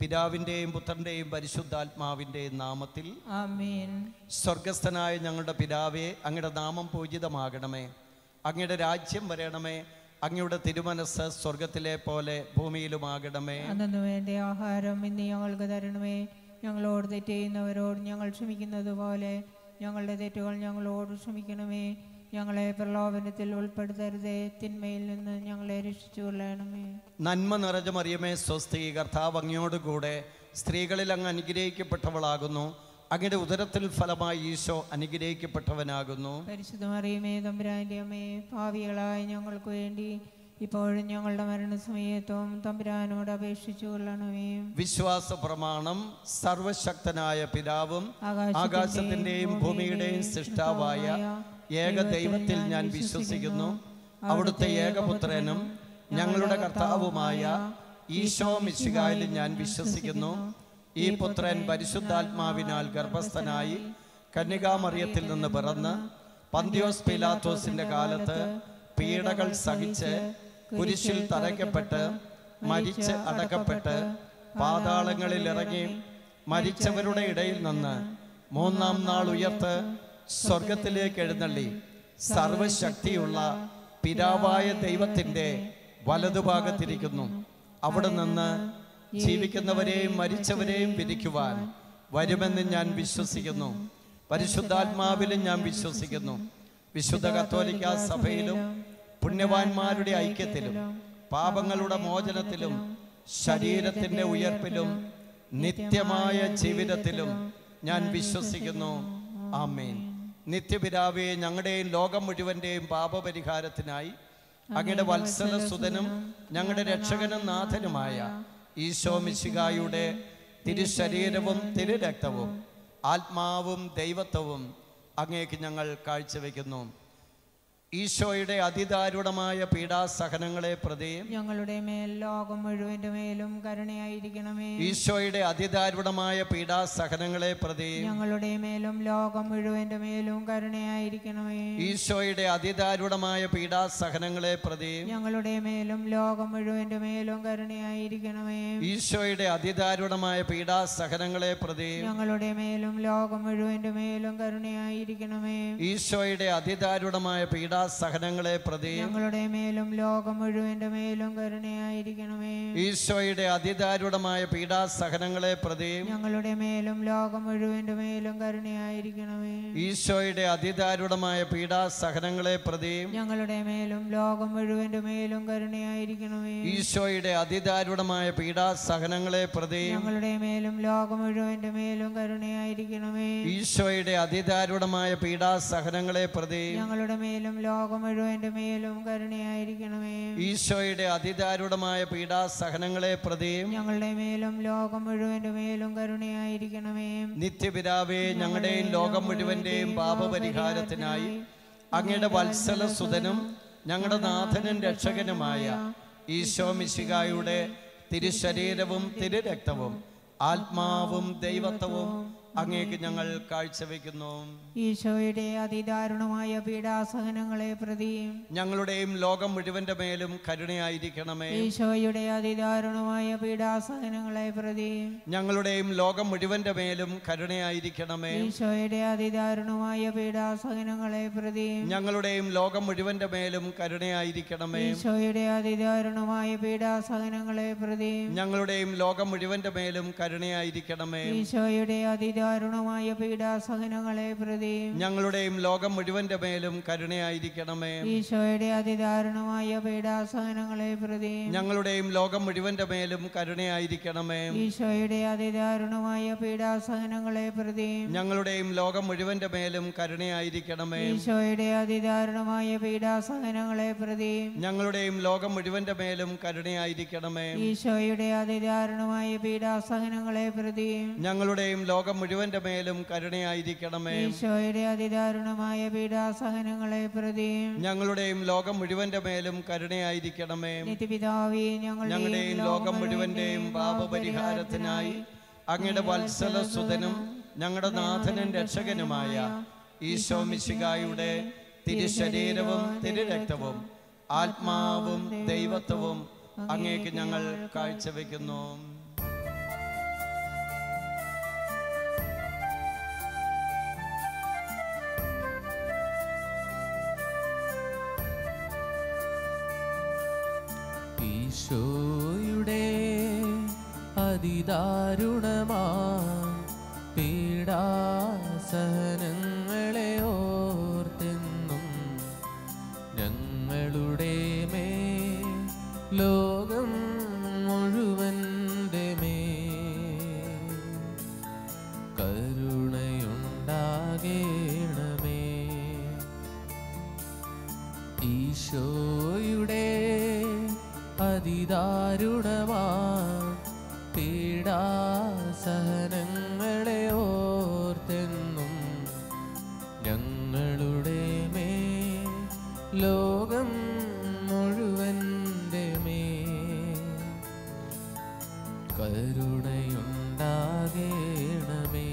പിതാവിന്റെയും പുത്രന്റെയും പരിശുദ്ധാത്മാവിന്റെയും നാമത്തിൽ സ്വർഗസ്ഥനായ ഞങ്ങളുടെ പിതാവെ അങ്ങയുടെ നാമം പൂജിതമാകണമേ. അങ്ങയുടെ രാജ്യം വരണമേ. അങ്ങയുടെ തിരുമനസ് സ്വർഗത്തിലെ പോലെ ഭൂമിയിലുമാകണമേ. അന്നു വേണ്ട ആഹാരം ഇന്ന് ഞങ്ങൾക്ക് തരണമേ. ഞങ്ങളോട് തെറ്റ് ചെയ്യുന്നവരോട് ഞങ്ങൾ ക്ഷമിക്കുന്നത് പോലെ ഞങ്ങളുടെ തെറ്റുകൾ ഞങ്ങളോട് ക്ഷമിക്കണമേ. ഞങ്ങളെ പ്രലോഭനത്തിൽ ഉൾപ്പെടുത്തരുതേ. തിന്മയിൽ നിന്ന് ഞങ്ങളെ രക്ഷിച്ചു കൊള്ളണമേ. നന്മ നിറഞ്ഞ മറിയമേ സ്വസ്തി കർത്താവ് അങ്ങയോടുകൂടെ സ്ത്രീകളിൽ അങ്ങ് അനുഗ്രഹിക്കപ്പെട്ടവളാകുന്നു. അങ്ങയുടെ ഉദരത്തിൽ ഫലമായി ഈശോ അനുഗ്രഹിക്കപ്പെട്ടവനാകുന്നു. പരിശുദ്ധമറിയമേ തമ്പുരാന്റെ അമ്മേ ഭാവികളായ ഞങ്ങൾക്ക് വേണ്ടി ഇപ്പോഴും ഞങ്ങളുടെ മരണസമയത്തും തമ്പുരാനോട് അപേക്ഷിച്ചു കൊള്ളണമേ. വിശ്വാസ പ്രമാണം സർവശക്തനായ പിതാവും ആകാശത്തിന്റെയും ഭൂമിയുടെയും സൃഷ്ടാവായ ഏക ദൈവത്തിൽ ഞാൻ വിശ്വസിക്കുന്നു. അവിടുത്തെ ഏകപുത്രനും ഞങ്ങളുടെ കർത്താവുമായ ഈശോ മിശികായിലും ഞാൻ വിശ്വസിക്കുന്നു. ഈ പുത്രൻ പരിശുദ്ധാത്മാവിനാൽ ഗർഭസ്ഥനായി കന്യകാമറിയത്തിൽ നിന്ന് പിറന്ന് പന്തിയോസ് പിലാത്തോസിന്റെ കാലത്ത് പീഡകൾ സഹിച്ച് കുരിശിൽ തറയ്ക്കപ്പെട്ട് മരിച്ച് അടക്കപ്പെട്ട് പാതാളങ്ങളിൽ ഇറങ്ങി മരിച്ചവരുടെ ഇടയിൽ നിന്ന് മൂന്നാം നാൾ ഉയർത്ത് സ്വർഗത്തിലേക്ക് എഴുന്നള്ളി. സർവശക്തിയുള്ള പിതാവായ ദൈവത്തിന്റെ വലതുഭാഗത്തിരിക്കുന്നു. അവിടെ നിന്ന് ജീവിക്കുന്നവരെയും മരിച്ചവരെയും വിധിക്കുവാൻ വരുമെന്ന് ഞാൻ വിശ്വസിക്കുന്നു. പരിശുദ്ധാത്മാവിലും ഞാൻ വിശ്വസിക്കുന്നു. വിശുദ്ധ കത്തോലിക്ക സഭയിലും പുണ്യവാന്മാരുടെ ഐക്യത്തിലും പാപങ്ങളുടെ മോചനത്തിലും ശരീരത്തിന്റെ ഉയർപ്പിലും നിത്യമായ ജീവിതത്തിലും ഞാൻ വിശ്വസിക്കുന്നു. ആമേൻ. നിത്യപിതാവേ ഞങ്ങളുടെയും ലോകം മുഴുവന്റെയും പാപപരിഹാരത്തിനായി അങ്ങയുടെ വത്സല സുതനും ഞങ്ങളുടെ രക്ഷകനും നാഥനുമായ ഈശോ മിശികായുടെ തിരുശരീരവും തിരുരക്തവും ആത്മാവും ദൈവത്വവും അങ്ങേക്ക് ഞങ്ങൾ കാഴ്ചവെക്കുന്നു. ഈശോയുടെ അതിദാരുണമായ പീഡാസഹനങ്ങളെ പ്രതിയും ഞങ്ങളുടെ മേൽ ലോകം മുഴുവന്റെ മേലും കരുണയായിരിക്കണമേ. ഈശോയുടെ അതിദാരുണമായ പീഡാസഹനങ്ങളെ പ്രതിയും ഞങ്ങളുടെ മേലും ലോകം മുഴുവന്റെ മേലും കരുണയായിരിക്കണമേ. ഈശോയുടെ അതിദാരുണമായ പീഡാസഹനങ്ങളെ പ്രതിയും ഞങ്ങളുടെ മേലും ലോകം മുഴുവന്റെ മേലും കരുണയായിരിക്കണമേ. ഈശോയുടെ അതിദാരുണമായ പീഡാസഹനങ്ങളെ പ്രതിയും ഞങ്ങളുടെ മേലും ലോകം മുഴുവന്റെ മേലും കരുണയായിരിക്കണമേ. ഈശോയുടെ അതിദാരുണമായ പീഡാസഹനങ്ങളെ പ്രതി ഞങ്ങളുടെ മേലും ലോകം മുഴുവന്റെ മേലും കരുണയായിരിക്കണമേ. ഈശോയുടെ അതിദാരുണമായ പീഡാസഹനങ്ങളെ പ്രതി ഞങ്ങളുടെ മേലും ലോകം മുഴുവന്റെ മേലും കരുണയായിരിക്കണമേ. ഈശോയുടെ അതിദാരുണമായ പീഡാസഹനങ്ങളെ പ്രതി ഞങ്ങളുടെ മേലും ലോകം മുഴുവന്റെ മേലും കരുണയായിരിക്കണമേ. ഈശോയുടെ അതിദാരുണമായ പീഡാസഹനങ്ങളെ പ്രതി ഞങ്ങളുടെ മേലും ലോകം മുഴുവന്റെ മേലും കരുണയായിരിക്കണമേ. ഈശോയുടെ അതിദാരുണമായ പീഡാസഹനങ്ങളെ പ്രതി ഞങ്ങളുടെ മേലും ലോകം മുഴുവന്റെ മേലും കരുണയായിരിക്കണമേ. ഈശോയുടെ അതിദാരുണമായ പീഡാസഹനങ്ങളെ പ്രതിയും ഞങ്ങളുടെ മേലും ലോകം മുഴുവന്റെ മേലും കരുണയായിരിക്കണമേ. നിത്യപിതാവേ ഞങ്ങളുടെയും ലോകം മുഴുവന്റെയും പാപപരിഹാരത്തിനായി അങ്ങയുടെ വത്സല സുതനും ഞങ്ങളുടെ നാഥനും രക്ഷകനുമായ ഈശോ മിശികായുടെ തിരുശരീരവും തിരുരക്തവും ആത്മാവും ദൈവത്വവും അങ്ങേക്ക് ഞങ്ങൾ കാഴ്ചവെക്കുന്നു. ഈശോയുടെ അതിദാരുണമായ പീഡാസഹനങ്ങളെ പ്രതി ഞങ്ങളുടെയും ലോകം മുഴുവന്റെ മേലും കരുണയായിരിക്കണമേ. ഈശോയുടെ അതിദാരുണമായ പീഡാസഹനങ്ങളെ പ്രതി ഞങ്ങളുടെയും ലോകം മുഴുവന്റെ മേലും കരുണയായിരിക്കണമേ. ഈശോയുടെ അതിദാരുണമായ പീഡാസഹനങ്ങളെ പ്രതി ഞങ്ങളുടെയും ലോകം മുഴുവന്റെ മേലും കരുണയായിരിക്കണമേ. ഈശോയുടെ അതിദാരുണമായ പീഡാസഹനങ്ങളെ പ്രതി ഞങ്ങളുടെയും ലോകം മുഴുവന്റെ മേലും കരുണയായിരിക്കണമേ. ഈശോയുടെ അതിദാരുണമായ പീഡാസഹനങ്ങളെ പ്രതി ഞങ്ങളുടെയും ലോകം മുഴുവന്റെ മേലും കരുണയായിരിക്കണമേ. ഈശോയുടെ അതിദാരുണമായ പീഡാസഹനങ്ങളെ പ്രതി ഞങ്ങളുടെയും ലോകം മുഴുവന്റെ മേലും കരുണയായിരിക്കണമേ. ഈശോയുടെ അതിദാരുണമായ പീഡാസഹനങ്ങളെ പ്രതി ഞങ്ങളുടെയും ലോകം മുഴുവന്റെ മേലും കരുണയായിരിക്കണമേ. ഈശോയുടെ അതിദാരുണമായ പീഡാസഹനങ്ങളെ പ്രതി ഞങ്ങളുടെയും ലോകം മുഴുവന്റെ മേലും കരുണയായിരിക്കണമേ. ഈശോയുടെ അതിദാരുണമായ പീഡാസഹനങ്ങളെ പ്രതി ഞങ്ങളുടെയും ലോകം മുഴുവന്റെ മേലും കരുണയായിരിക്കണമേ. ഈശോയുടെ അതിദാരുണമായ പീഡാസഹനങ്ങളെ പ്രതി ഞങ്ങളുടെയും ലോകം മുഴുവന്റെ മേലും കരുണയായിരിക്കണമേ. നിത്യപിതാവേ ഞങ്ങളുടെയും ലോകം മുഴുവന്റെയും പാപപരിഹാരത്തിനായി അങ്ങയുടെ വത്സല സുതനും ഞങ്ങളുടെ നാഥനും രക്ഷകനുമായ ഈശോ മിശികായുടെ തിരുശരീരവും തിരുരക്തവും ആത്മാവും ദൈവത്വവും അങ്ങേക്ക് ഞങ്ങൾ കാഴ്ചവെക്കുന്നു. ഈശോയുടെ അതിദാരുണമാ അതിദാരുണമാ പീഡാസഹനങ്ങളെ ഓർത്തെന്നും ഞങ്ങളുടെ മേ ലോകം മുഴുവന്റെ മേ കരുണയുണ്ടാകേണമേ.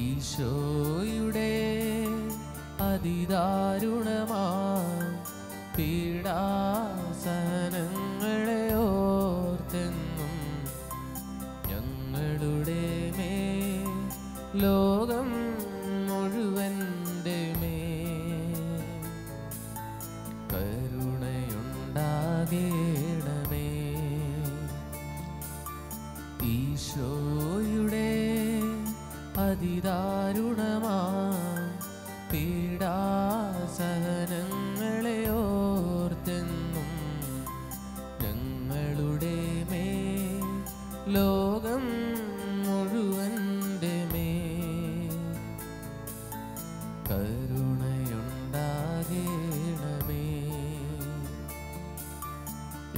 ഈശോയുടെ അതിദാരുണമാ. പീഡാസനങ്ങളെ ഓർത്തെന്നും ഞങ്ങളുടെ മേ ലോകം മുഴുവന്റെ മേ കരുണയുണ്ടാകേണമേ. ഈശോയുടെ അതിദാരുണമാ പീഡാസഹനങ്ങളെ ലോകം മുഴുവന്റെ കരുണയുണ്ടാകേണമേ.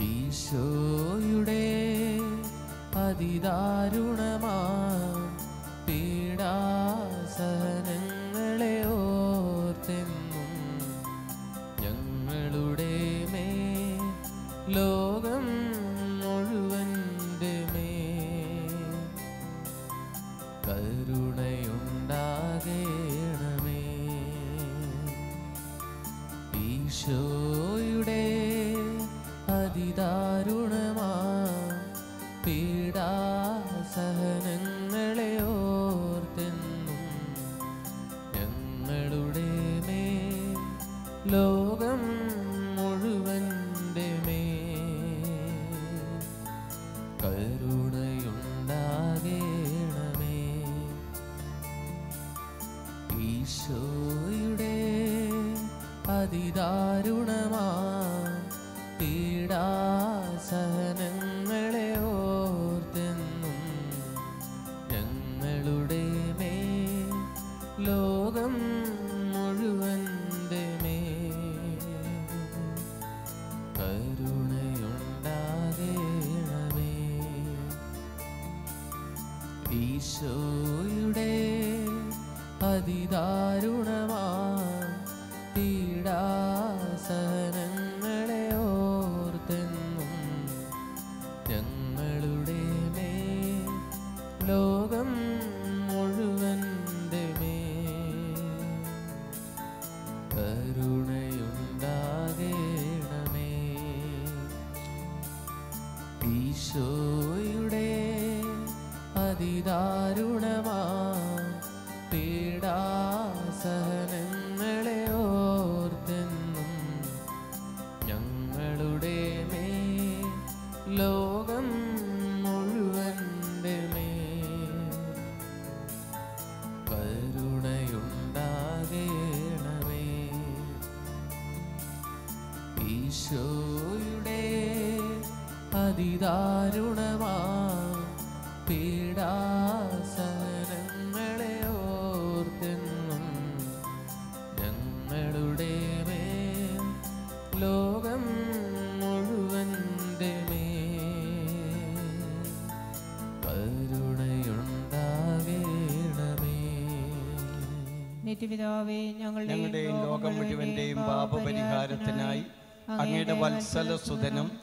ഈശോയുടെ അതിദാരുണമാ കരുണയുണ്ടാകേണമേ. ഈശോയുടെ അതിദാരുണമാ ഈശോയുടെ അതിദാരുണമാ പീഡാസഹനങ്ങളെ അതിദാരുണമാ പീഡാസനങ്ങളെ ഓർത്തെന്നും ഞങ്ങളുടെ മേ ലോകം അതിദാരുണമാ. പീഡാസനങ്ങളെ ഓർത്തെന്നും ഞങ്ങളുടെ മേ ലോകം മുഴുവന്റെ മേ കരുണയുണ്ടാകേണമേ. നിത്യപിതാവേ ഞങ്ങളുടെയും ഞങ്ങളുടെയും ലോകം മുഴുവന്റെയും പാപപരിഹാരത്തിനായി അങ്ങയുടെ വത്സലസുതനും ഞങ്ങളുടെ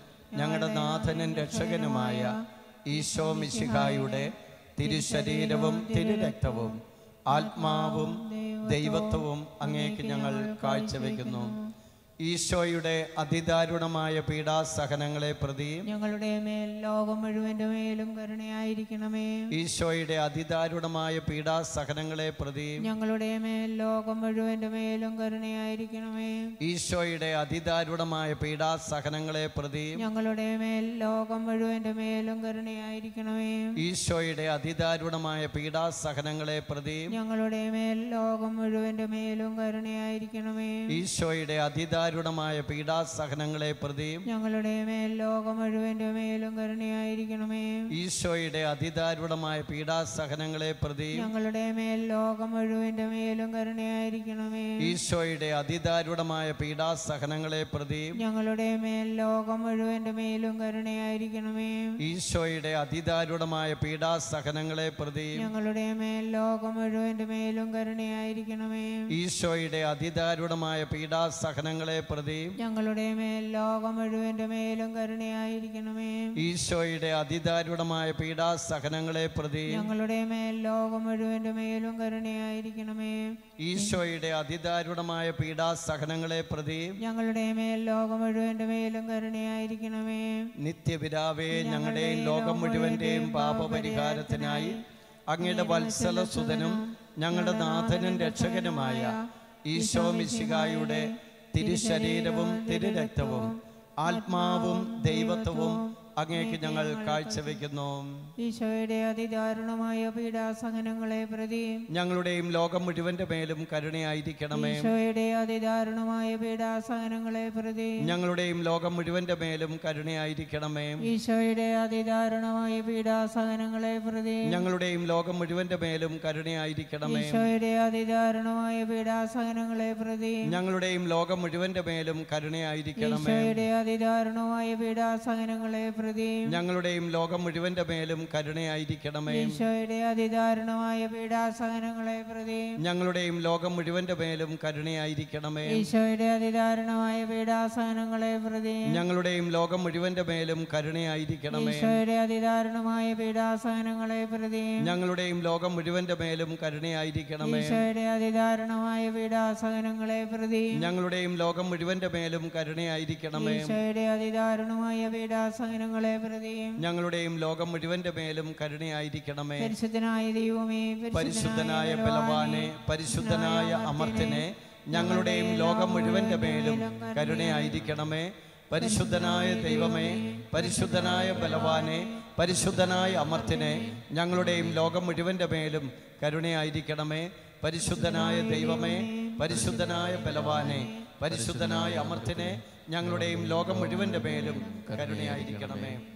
നാഥനും രക്ഷകനുമായ ഈശോ മിശിഹായുടെ തിരുശരീരവും തിരുരക്തവും ആത്മാവും ദൈവത്വവും അങ്ങേക്ക് ഞങ്ങൾ കാഴ്ചവെക്കുന്നു. ഈശോയുടെ അതിദാരുണമായ പീഡാസഹനങ്ങളെ പ്രതി ഞങ്ങളുടെ മേൽ ലോകം മുഴുവന്റെ മേലും കരുണയായിരിക്കണമേ. ഈശോയുടെ അതിദാരുണമായ പീഡാസഹനങ്ങളെ പ്രതി ഞങ്ങളുടെ മേൽ ലോകം മുഴുവന്റെ മേലും കരുണയായിരിക്കണമേ. ഈശോയുടെ അതിദാരുണമായ പീഡാസഹനങ്ങളെ പ്രതി ഞങ്ങളുടെ മേൽ ലോകം മുഴുവന്റെ മേലും കരുണയായിരിക്കണമേ. ഈശോയുടെ അതിദാരുണമായ പീഡാസഹനങ്ങളെ പ്രതി ഞങ്ങളുടെ മേൽ ലോകം മുഴുവന്റെ മേലും കരുണയായിരിക്കണമേ. ഈശോയുടെ അതിദാരുണമായ പീഡാസഹനങ്ങളെ പ്രതിയും ഞങ്ങളുടെ മേൽ ലോകം മുഴുവന്റെ മേലും കരുണയായിരിക്കണമേ ഈശോയുടെ അതിദാരുണമായ പീഡാസഹനങ്ങളെ പ്രതിയും ഞങ്ങളുടെ മേൽ ലോകം മുഴുവന്റെ മേലും കരുണയായിരിക്കണമേ ഈശോയുടെ അതിദാരുണമായ പീഡാസഹനങ്ങളെ പ്രതിയും ഞങ്ങളുടെ മേൽ ലോകം മുഴുവന്റെ മേലും കരുണയായിരിക്കണമേ ഈശോയുടെ അതിദാരുണമായ പീഡാസഹനങ്ങളെ പ്രതിയും ഞങ്ങളുടെ മേൽ ലോകം മുഴുവന്റെ മേലും കരുണയായിരിക്കണമേ ഈശോയുടെ അതിദാരുണമായ പീഡാസഹനങ്ങളെ പ്രതി ഞങ്ങളുടെ മേൽ ലോകം മുഴുവന്റെ മേലും കരുണയായിരിക്കണമേ. ഈശോയുടെ അതിദാരുണമായ പീഡാസഹനങ്ങളെ പ്രതി ഞങ്ങളുടെ മേൽ ലോകം മുഴുവന്റെ മേലും കരുണയായിരിക്കണമേ. ഈശോയുടെ അതിദാരുണമായ പീഡാസഹനങ്ങളെ പ്രതി ഞങ്ങളുടെ മേൽ ലോകം മുഴുവന്റെ മേലും കരുണയായിരിക്കണമേ. നിത്യപിതാവേ ഞങ്ങളുടെ ലോകം മുഴുവന്റെയും പാപപരിഹാരത്തിനായി അങ്ങയുടെ വത്സല സുതനും ഞങ്ങളുടെ നാഥനും രക്ഷകനുമായ ഈശോ മിശിഹായുടെ തിരുശരീരവും തിരുരക്തവും ആത്മാവും ദൈവത്വവും അങ്ങേക്ക് ഞങ്ങൾ കാഴ്ചവെക്കുന്നു. ഈശോയുടെ അതിദാരുണമായ പീഡാസഹനങ്ങളെ പ്രതി ഞങ്ങളുടെയും ലോകം മുഴുവന്റെ മേലും കരുണയായിരിക്കണമേ. ഈശോയുടെ അതിദാരുണമായ പീഡാസഹനങ്ങളെ പ്രതി ഞങ്ങളുടെയും ലോകം മുഴുവന്റെ മേലും കരുണയായിരിക്കണമേ. ഈശോയുടെ അതിദാരുണമായ പീഡാസഹനങ്ങളെ പ്രതി ഞങ്ങളുടെയും ലോകം മുഴുവന്റെ മേലും കരുണയായിരിക്കണമേ. ഈശോയുടെ അതിദാരുണമായ പീഡാസഹനങ്ങളെ പ്രതി ഞങ്ങളുടെയും ലോകം മുഴുവന്റെ മേലും കരുണയായിരിക്കണമേ. ഈശോയുടെ അതിദാരുണമായ പീഡാസഹനങ്ങളെ പ്രതി ഞങ്ങളുടെയും ലോകം മുഴുവന്റെ മേലും കരുണയായിരിക്കണമേ. ഈശോയുടെ അതിദാരുണമായ പീഡാസഹനങ്ങളെ പ്രതി. ഞങ്ങളുടെയും ലോകം മുഴുവന്റെ മേലും കരുണയായിരിക്കണമേ. ഈശോയുടെ അതിദാരുണമായ പീഡാസഹനങ്ങളെ പ്രതി. ഞങ്ങളുടെയും ലോകം മുഴുവന്റെ മേലും കരുണയായിരിക്കണമേ. ഈശോയുടെ അതിദാരുണമായ പീഡാസഹനങ്ങളെ പ്രതി. ഞങ്ങളുടെയും ലോകം മുഴുവന്റെ മേലും കരുണയായിരിക്കണമേ. ഈശോയുടെ അതിദാരുണമായ പീഡാസഹനങ്ങളെ പ്രതി. ഞങ്ങളുടെയും ലോകം മുഴുവന്റെ മേലും കരുണയായിരിക്കണമേ. ഈശോയുടെ അതിദാരുണമായ പീഡാസഹനങ്ങളെ പ്രതിയും ഞങ്ങളുടെയും ലോകം മുഴുവന്റെ മേലും കരുണയായിരിക്കണമേ. പരിശുദ്ധനായ ദൈവമേ പരിശുദ്ധനായ ബലവാനെ പരിശുദ്ധനായ അമർത്തിനെ ഞങ്ങളുടെയും ലോകം മുഴുവന്റെ മേലും കരുണയായിരിക്കണമേ. പരിശുദ്ധനായ ദൈവമേ പരിശുദ്ധനായ ബലവാനെ പരിശുദ്ധനായ അമർത്തിനെ ഞങ്ങളുടെയും ലോകം മുഴുവന്റെ മേലും കരുണയായിരിക്കണമേ. പരിശുദ്ധനായ ദൈവമേ പരിശുദ്ധനായ ബലവാനെ പരിശുദ്ധനായ അമർത്തിനെ ഞങ്ങളുടെയും ലോകം മുഴുവന്റെ മേലും കരുണയായിരിക്കണമേ.